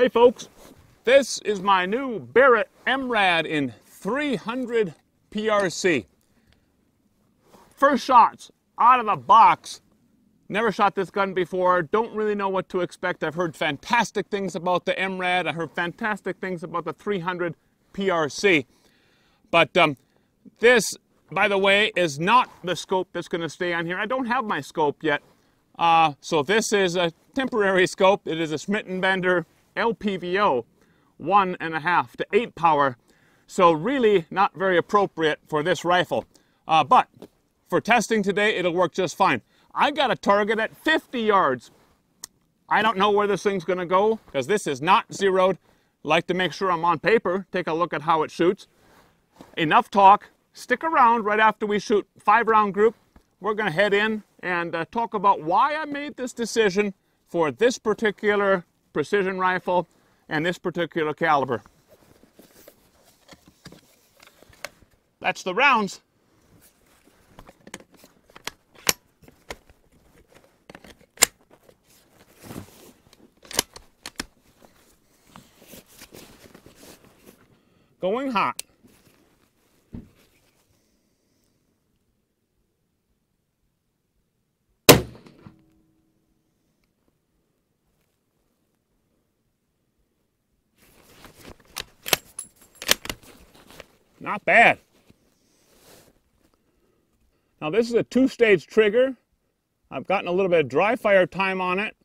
Hey folks, this is my new Barrett MRAD in 300 PRC. First shots out of the box. Never shot this gun before, don't really know what to expect. I've heard fantastic things about the MRAD, I heard fantastic things about the 300 PRC. But um, this, by the way, is not the scope that's going to stay on here. I don't have my scope yet. Uh, so this is a temporary scope. It is a Schmidt & Bender LPVO, one and a half to eight power. So really not very appropriate for this rifle. Uh, but for testing today, it'll work just fine. I got a target at 50 yards. I don't know where this thing's gonna go because this is not zeroed. Like to make sure I'm on paper, take a look at how it shoots. Enough talk, stick around right after we shoot five round group. We're gonna head in and uh, talk about why I made this decision for this particular precision rifle and this particular caliber. That's the rounds. Going hot. Not bad. Now this is a two-stage trigger. I've gotten a little bit of dry fire time on it.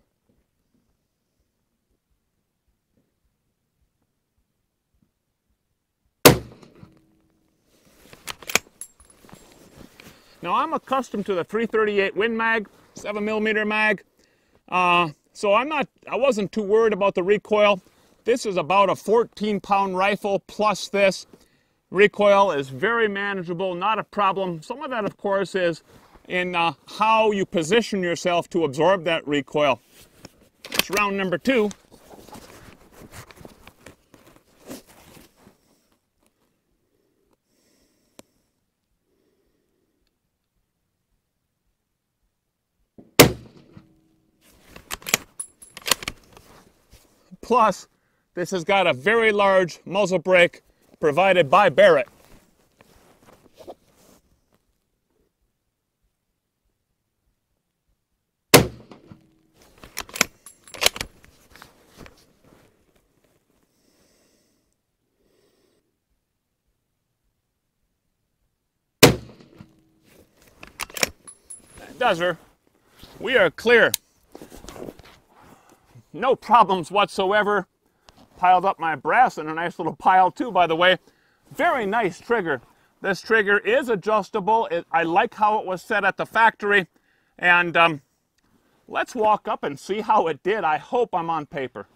Now I'm accustomed to the 338 Win Mag, 7 millimeter mag, uh, so I'm not, I wasn't too worried about the recoil. This is about a 14 pound rifle plus this. Recoil is very manageable, not a problem. Some of that, of course, is in uh, how you position yourself to absorb that recoil. It's round number two. Plus, this has got a very large muzzle brake provided by Barrett. Does her. We are clear. No problems whatsoever piled up my brass in a nice little pile too, by the way. Very nice trigger. This trigger is adjustable. It, I like how it was set at the factory. And um, let's walk up and see how it did. I hope I'm on paper.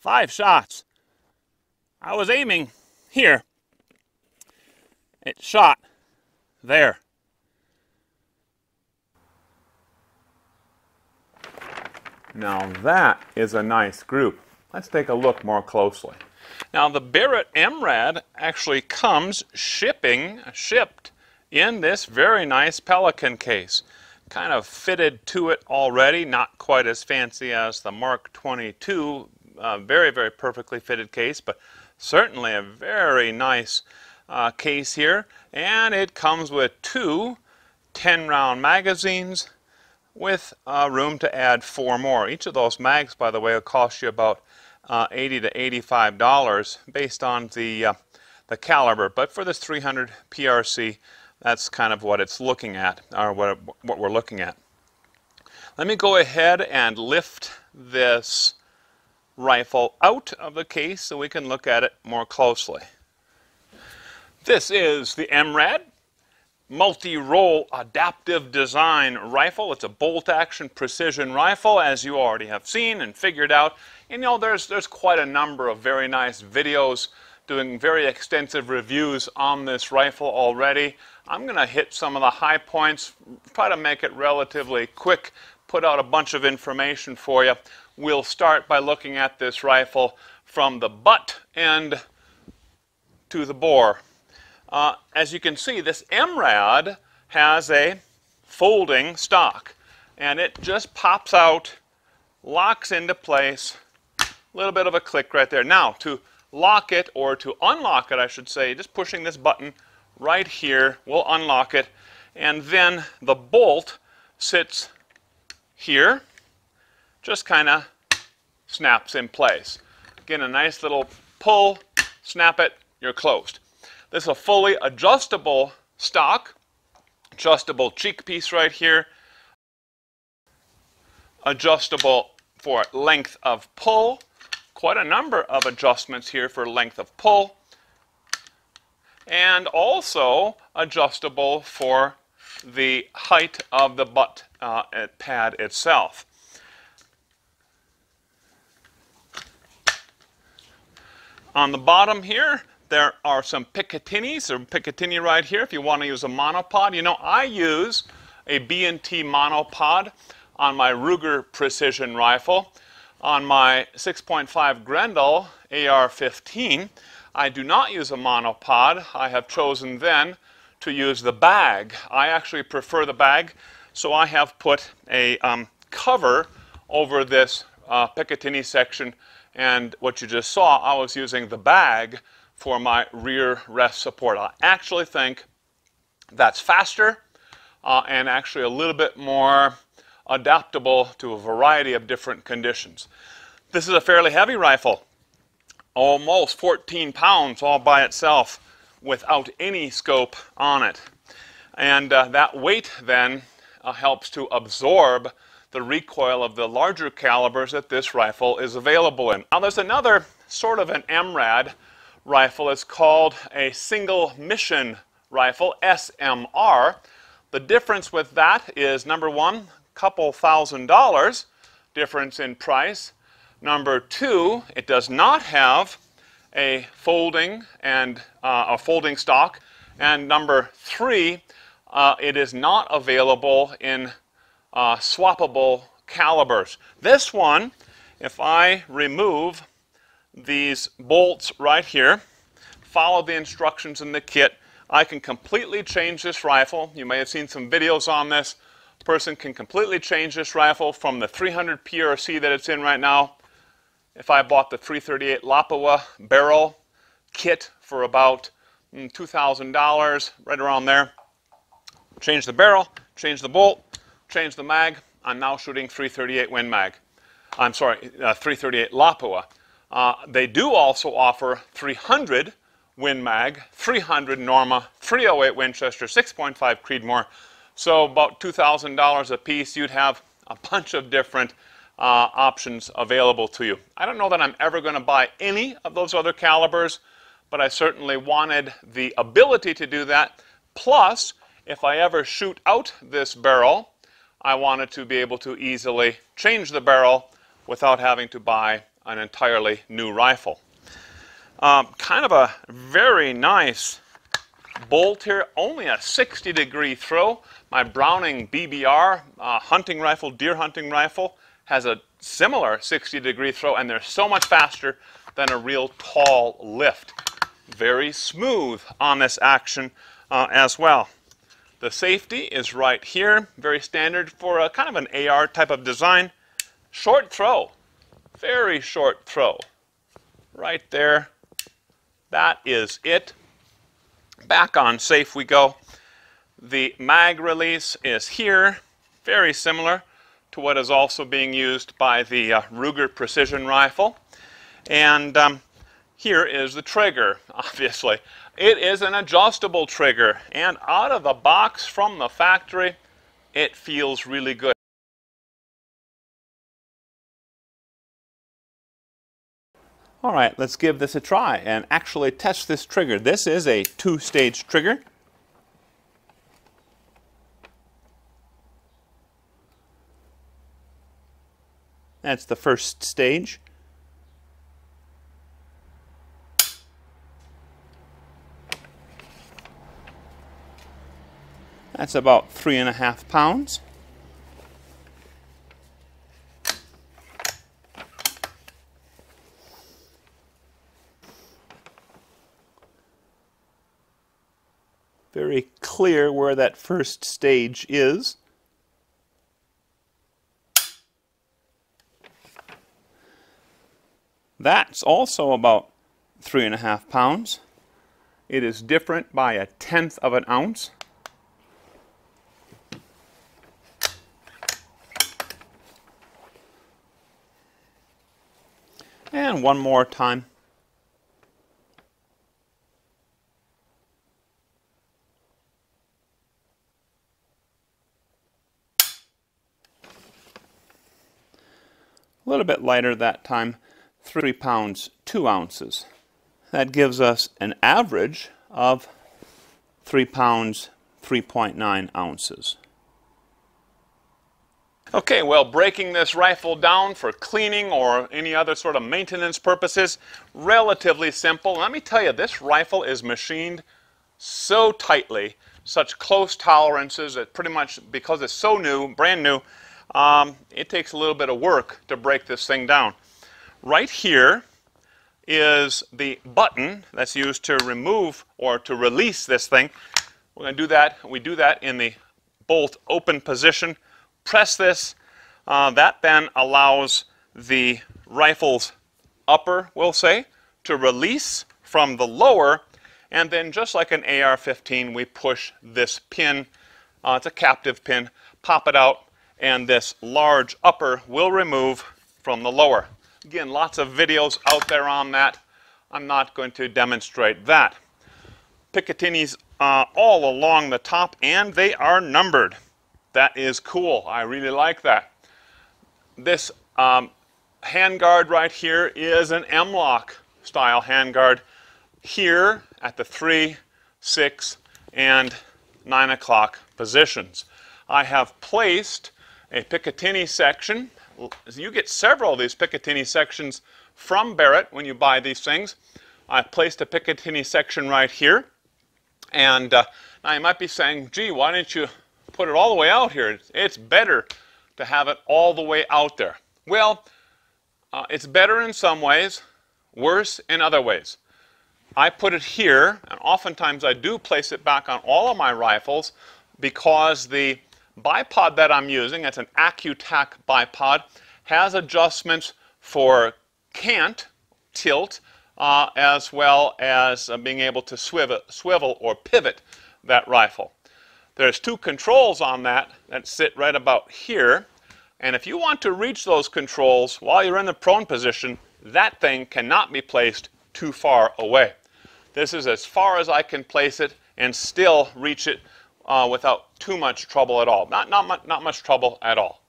Five shots. I was aiming here. It shot there. Now that is a nice group. Let's take a look more closely. Now the Barrett MRAD actually comes shipping, shipped in this very nice Pelican case. Kind of fitted to it already, not quite as fancy as the Mark 22, uh, very, very perfectly fitted case, but certainly a very nice uh, case here. And it comes with two 10 round magazines with uh, room to add four more. Each of those mags, by the way, will cost you about uh, 80 to 85 dollars based on the uh, the caliber. But for this 300 PRC, that's kind of what it's looking at, or what, what we're looking at. Let me go ahead and lift this rifle out of the case so we can look at it more closely. This is the MRAD multi-role adaptive design rifle. It's a bolt action precision rifle as you already have seen and figured out. And you know there's there's quite a number of very nice videos doing very extensive reviews on this rifle already. I'm going to hit some of the high points, try to make it relatively quick, put out a bunch of information for you we'll start by looking at this rifle from the butt end to the bore. Uh, as you can see, this MRAD has a folding stock and it just pops out, locks into place, a little bit of a click right there. Now, to lock it, or to unlock it, I should say, just pushing this button right here will unlock it, and then the bolt sits here, just kind of snaps in place. Again, a nice little pull, snap it, you're closed. This is a fully adjustable stock, adjustable cheek piece right here, adjustable for length of pull, quite a number of adjustments here for length of pull, and also adjustable for the height of the butt uh, pad itself. On the bottom here, there are some Picatinis, or Picatinny right here if you want to use a monopod. You know, I use a B&T monopod on my Ruger precision rifle. On my 6.5 Grendel AR-15, I do not use a monopod. I have chosen then to use the bag. I actually prefer the bag, so I have put a um, cover over this uh, Picatinny section, and what you just saw, I was using the bag for my rear rest support. I actually think that's faster uh, and actually a little bit more adaptable to a variety of different conditions. This is a fairly heavy rifle, almost 14 pounds all by itself without any scope on it. And uh, that weight then uh, helps to absorb the recoil of the larger calibers that this rifle is available in. Now there's another sort of an MRAD rifle. It's called a single mission rifle, SMR. The difference with that is number one, couple thousand dollars difference in price. Number two, it does not have a folding and uh, a folding stock. And number three, uh, it is not available in uh, swappable calibers. This one, if I remove these bolts right here, follow the instructions in the kit, I can completely change this rifle. You may have seen some videos on this person can completely change this rifle from the 300 PRC that it's in right now. If I bought the 338 Lapua barrel kit for about mm, $2,000, right around there, change the barrel, change the bolt, change the mag, I'm now shooting 338 Win Mag. I'm sorry, uh, 338 Lapua. Uh, they do also offer 300 Win Mag, 300 Norma, 308 Winchester, 6.5 Creedmoor, so about $2,000 a piece, you'd have a bunch of different uh, options available to you. I don't know that I'm ever going to buy any of those other calibers, but I certainly wanted the ability to do that. Plus, if I ever shoot out this barrel, I wanted to be able to easily change the barrel without having to buy an entirely new rifle. Um, kind of a very nice bolt here, only a 60 degree throw. My Browning BBR uh, hunting rifle, deer hunting rifle, has a similar 60 degree throw and they're so much faster than a real tall lift. Very smooth on this action uh, as well. The safety is right here, very standard for a kind of an AR type of design. Short throw, very short throw. Right there, that is it. Back on safe we go. The mag release is here, very similar to what is also being used by the uh, Ruger Precision Rifle. And um, here is the trigger, obviously. It is an adjustable trigger, and out of the box from the factory, it feels really good. All right, let's give this a try and actually test this trigger. This is a two-stage trigger. That's the first stage. That's about three and a half pounds. very clear where that first stage is. That's also about three and a half pounds. It is different by a tenth of an ounce. And one more time. A little bit lighter that time, 3 pounds 2 ounces. That gives us an average of 3 pounds 3.9 ounces. Okay, well, breaking this rifle down for cleaning or any other sort of maintenance purposes, relatively simple. Let me tell you, this rifle is machined so tightly, such close tolerances that pretty much, because it's so new, brand new, um, it takes a little bit of work to break this thing down. Right here is the button that's used to remove or to release this thing. We're going to do that. We do that in the bolt open position press this. Uh, that then allows the rifle's upper, we'll say, to release from the lower. And then just like an AR-15, we push this pin. Uh, it's a captive pin. Pop it out, and this large upper will remove from the lower. Again, lots of videos out there on that. I'm not going to demonstrate that. Picatinny's uh, all along the top, and they are numbered. That is cool. I really like that. This um, handguard right here is an M-LOK style handguard here at the 3, 6, and 9 o'clock positions. I have placed a Picatinny section. You get several of these Picatinny sections from Barrett when you buy these things. I've placed a Picatinny section right here. And uh, now you might be saying, gee, why didn't you put it all the way out here. It's better to have it all the way out there. Well, uh, it's better in some ways, worse in other ways. I put it here, and oftentimes I do place it back on all of my rifles because the bipod that I'm using, it's an Accutac bipod, has adjustments for cant, tilt, uh, as well as uh, being able to swivel, swivel or pivot that rifle. There's two controls on that that sit right about here. And if you want to reach those controls while you're in the prone position, that thing cannot be placed too far away. This is as far as I can place it and still reach it uh, without too much trouble at all. Not, not, not much trouble at all.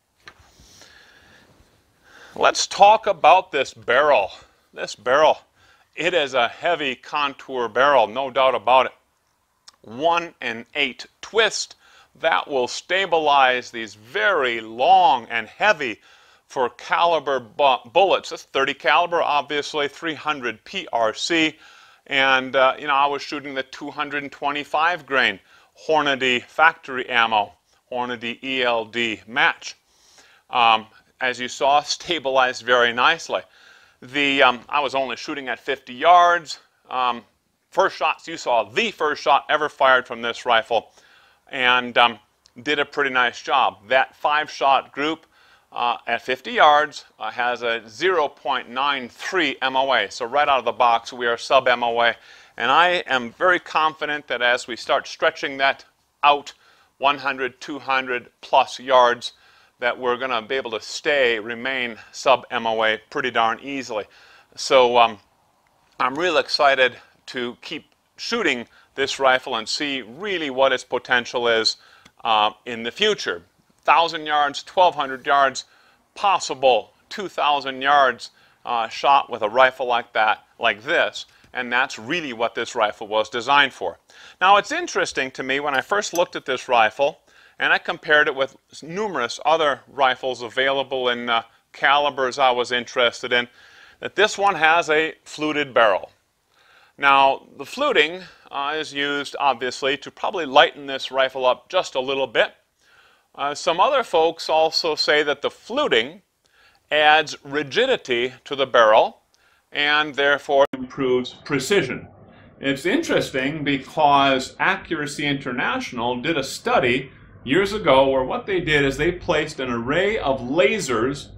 Let's talk about this barrel. This barrel, it is a heavy contour barrel, no doubt about it. 1 and 8 twist that will stabilize these very long and heavy for caliber bu bullets. That's 30 caliber, obviously, 300 PRC. And, uh, you know, I was shooting the 225 grain Hornady factory ammo, Hornady ELD match. Um, as you saw, stabilized very nicely. The, um, I was only shooting at 50 yards. Um, first shots you saw, the first shot ever fired from this rifle, and um, did a pretty nice job. That five shot group uh, at 50 yards uh, has a 0.93 MOA. So right out of the box, we are sub MOA. And I am very confident that as we start stretching that out 100, 200 plus yards, that we're going to be able to stay, remain sub MOA pretty darn easily. So um, I'm real excited to keep shooting this rifle and see really what its potential is uh, in the future. 1,000 yards, 1,200 yards, possible 2,000 yards uh, shot with a rifle like that, like this, and that's really what this rifle was designed for. Now it's interesting to me when I first looked at this rifle and I compared it with numerous other rifles available in uh, calibers I was interested in, that this one has a fluted barrel. Now, the fluting uh, is used, obviously, to probably lighten this rifle up just a little bit. Uh, some other folks also say that the fluting adds rigidity to the barrel and therefore improves precision. It's interesting because Accuracy International did a study years ago where what they did is they placed an array of lasers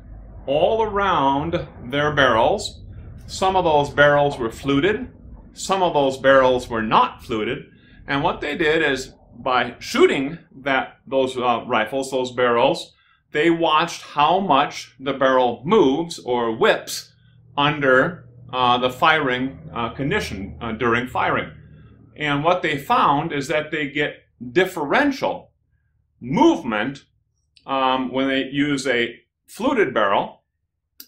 all around their barrels. Some of those barrels were fluted, some of those barrels were not fluted, and what they did is by shooting that those uh, rifles, those barrels, they watched how much the barrel moves or whips under uh, the firing uh, condition uh, during firing. And what they found is that they get differential movement um, when they use a fluted barrel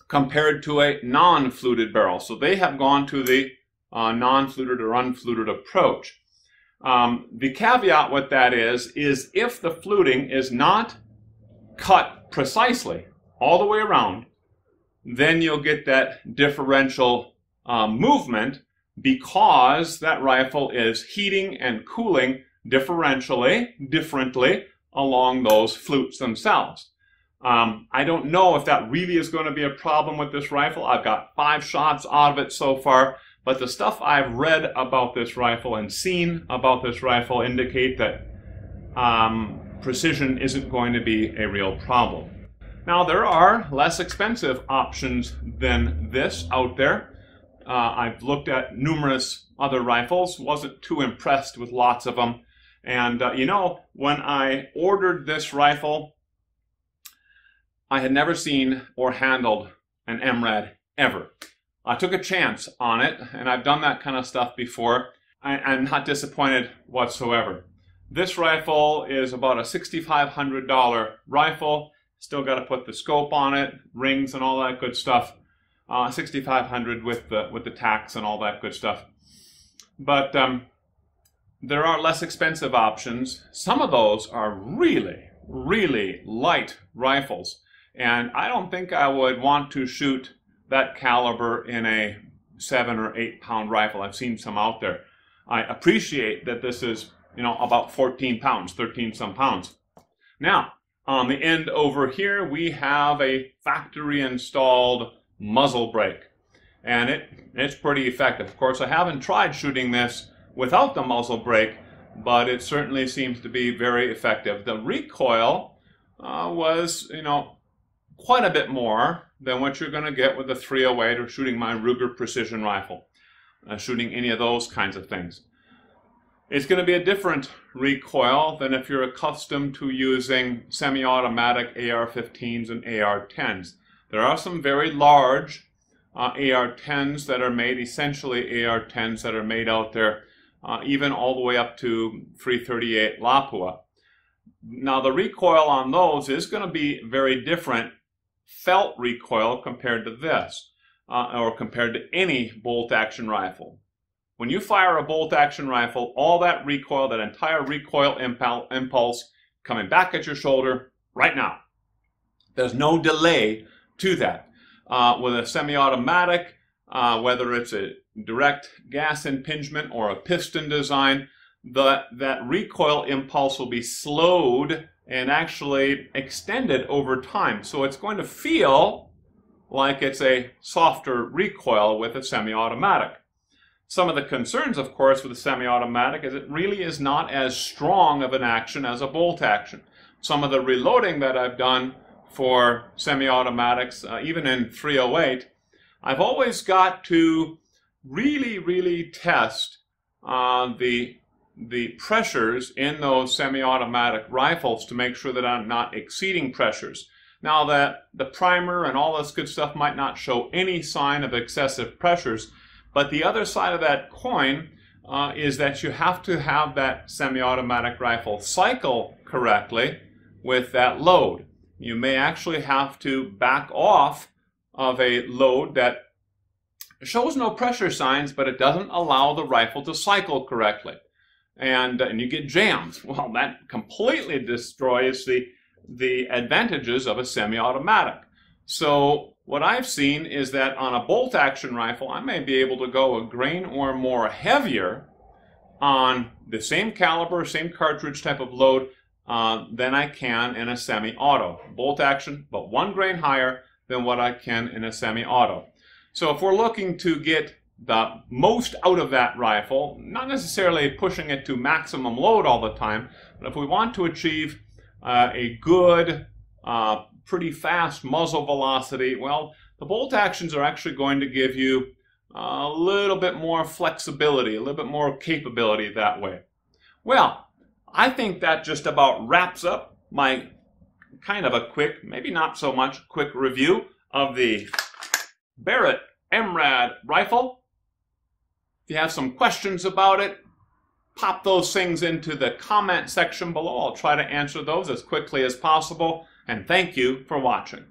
compared to a non-fluted barrel. So they have gone to the uh, non-fluted or unfluted approach. Um, the caveat with that is, is if the fluting is not cut precisely all the way around, then you'll get that differential um, movement because that rifle is heating and cooling differentially, differently along those flutes themselves. Um, I don't know if that really is going to be a problem with this rifle. I've got five shots out of it so far, but the stuff I've read about this rifle and seen about this rifle indicate that um, precision isn't going to be a real problem. Now, there are less expensive options than this out there. Uh, I've looked at numerous other rifles, wasn't too impressed with lots of them. And uh, you know, when I ordered this rifle, I had never seen or handled an MRAD ever. I took a chance on it, and I've done that kind of stuff before. I, I'm not disappointed whatsoever. This rifle is about a $6,500 rifle. Still got to put the scope on it, rings and all that good stuff uh, 6500 with the with the tax and all that good stuff. But um, there are less expensive options. Some of those are really, really light rifles, and I don't think I would want to shoot that caliber in a seven or eight pound rifle. I've seen some out there. I appreciate that this is, you know, about 14 pounds, 13 some pounds. Now, on the end over here, we have a factory installed muzzle brake. And it, it's pretty effective. Of course, I haven't tried shooting this without the muzzle brake, but it certainly seems to be very effective. The recoil uh, was, you know, quite a bit more than what you're going to get with a 308 or shooting my Ruger precision rifle, uh, shooting any of those kinds of things. It's going to be a different recoil than if you're accustomed to using semi-automatic AR-15s and AR-10s. There are some very large uh, AR-10s that are made, essentially AR-10s that are made out there, uh, even all the way up to 338 Lapua. Now the recoil on those is going to be very different felt recoil compared to this, uh, or compared to any bolt action rifle. When you fire a bolt action rifle, all that recoil, that entire recoil impulse coming back at your shoulder right now. There's no delay to that. Uh, with a semi-automatic, uh, whether it's a direct gas impingement or a piston design, the, that recoil impulse will be slowed and actually extended over time. So it's going to feel like it's a softer recoil with a semi-automatic. Some of the concerns, of course, with a semi-automatic is it really is not as strong of an action as a bolt action. Some of the reloading that I've done for semi-automatics, uh, even in 308, I've always got to really, really test uh, the the pressures in those semi-automatic rifles to make sure that I'm not exceeding pressures. Now that the primer and all this good stuff might not show any sign of excessive pressures, but the other side of that coin uh, is that you have to have that semi-automatic rifle cycle correctly with that load you may actually have to back off of a load that shows no pressure signs, but it doesn't allow the rifle to cycle correctly. And, and you get jams. Well, that completely destroys the, the advantages of a semi-automatic. So what I've seen is that on a bolt action rifle, I may be able to go a grain or more heavier on the same caliber, same cartridge type of load uh, than I can in a semi-auto. Bolt action, but one grain higher than what I can in a semi-auto. So if we're looking to get the most out of that rifle, not necessarily pushing it to maximum load all the time, but if we want to achieve uh, a good, uh, pretty fast muzzle velocity, well, the bolt actions are actually going to give you a little bit more flexibility, a little bit more capability that way. Well, I think that just about wraps up my kind of a quick, maybe not so much quick review of the Barrett MRAD rifle. If you have some questions about it, pop those things into the comment section below. I'll try to answer those as quickly as possible. And thank you for watching.